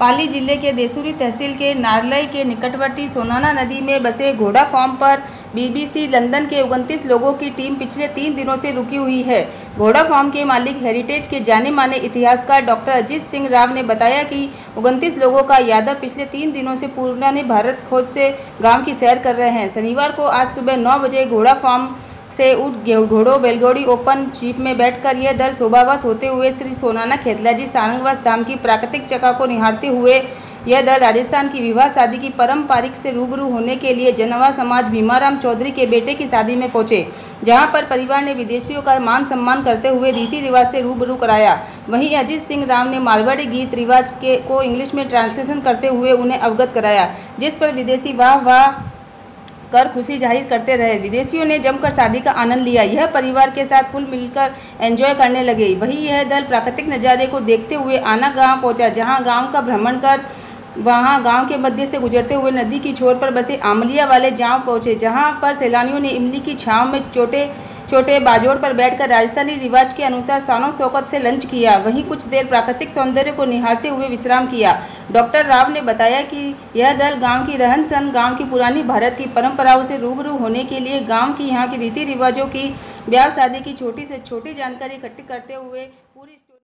पाली ज़िले के देसूरी तहसील के नारलई के निकटवर्ती सोनाना नदी में बसे घोड़ा फार्म पर बीबीसी लंदन के उनतीस लोगों की टीम पिछले तीन दिनों से रुकी हुई है। घोड़ा फार्म के मालिक हेरिटेज के जाने माने इतिहासकार डॉक्टर अजीत सिंह राव ने बताया कि उनतीस लोगों का यादव पिछले तीन दिनों से पुराने भारत खोज से गाँव की सैर कर रहे हैं। शनिवार को आज सुबह नौ बजे घोड़ा फार्म से उठ घोड़ो, बेलगौड़ी, ओपन जीप में बैठकर यह दल शोभावास होते हुए श्री सोनाना खेतलाजी सारंगवास धाम की प्राकृतिक चका को निहारते हुए यह दल राजस्थान की विवाह शादी की पारंपरिक से रूबरू होने के लिए जनवा समाज भीमाराम चौधरी के बेटे की शादी में पहुँचे, जहाँ पर परिवार ने विदेशियों का मान सम्मान करते हुए रीति रिवाज से रूबरू कराया। वहीं अजीत सिंह राम ने मारवाड़ी गीत रिवाज के को इंग्लिश में ट्रांसलेशन करते हुए उन्हें अवगत कराया, जिस पर विदेशी वाह वाह कर खुशी ज़ाहिर करते रहे। विदेशियों ने जमकर शादी का आनंद लिया। यह परिवार के साथ कुल मिलकर एंजॉय करने लगे। वहीं यह दल प्राकृतिक नज़ारे को देखते हुए आना गाँव पहुँचा, जहाँ गाँव का भ्रमण कर, वहाँ गाँव के मध्य से गुजरते हुए नदी की छोर पर बसे आमलिया वाले गाँव पहुँचे, जहाँ पर सैलानियों ने इमली की छांव में चोटे छोटे बाजोड़ पर बैठकर राजस्थानी रिवाज के अनुसार सानो शौकत से लंच किया। वहीं कुछ देर प्राकृतिक सौंदर्य को निहारते हुए विश्राम किया। डॉक्टर राव ने बताया कि यह दल गाँव की रहन सहन, गाँव की पुरानी भारत की परंपराओं से रूबरू होने के लिए गाँव की यहाँ की रीति रिवाजों की ब्याह शादी की छोटी से छोटी जानकारी इकट्ठी करते हुए पूरी